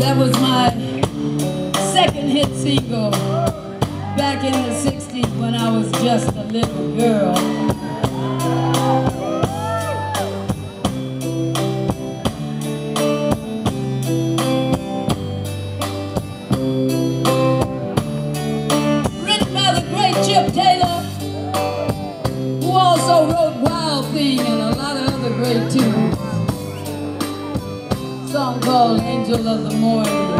That was my second hit single back in the 60s when I was just a little girl. Written by the great Chip Taylor, who also wrote Wild Thing song called Angel of the Morning.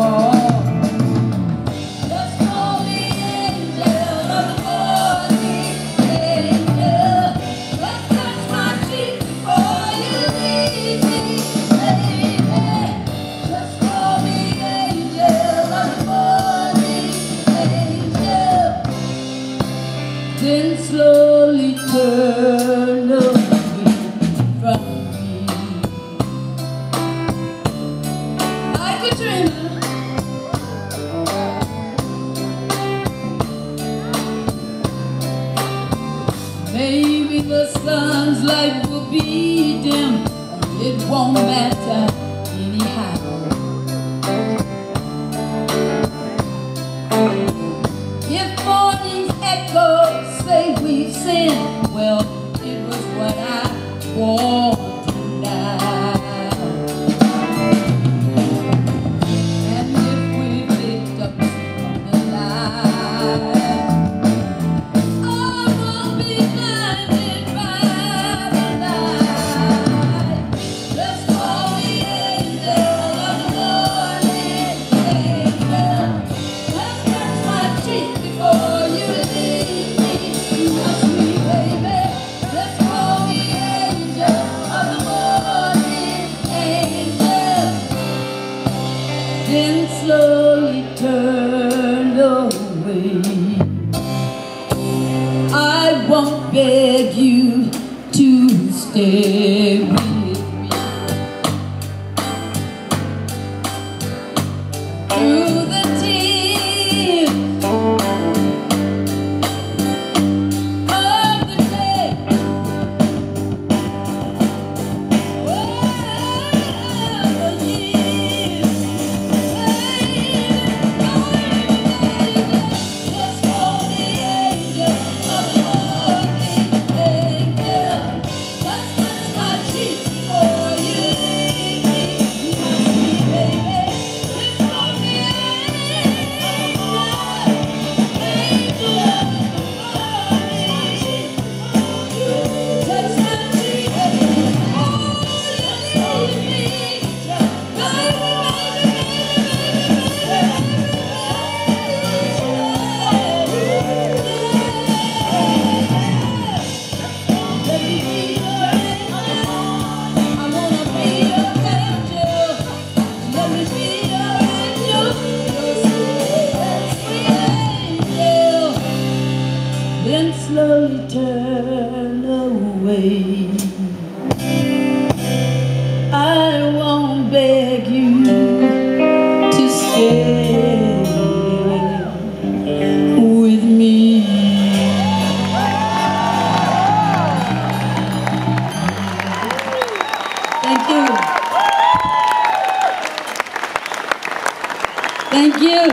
slowly turn away from me. Hi, Katrina. Maybe the sun's light will be dim, it won't matter well, it was what I wanted beg you to stay slowly turn away. I bear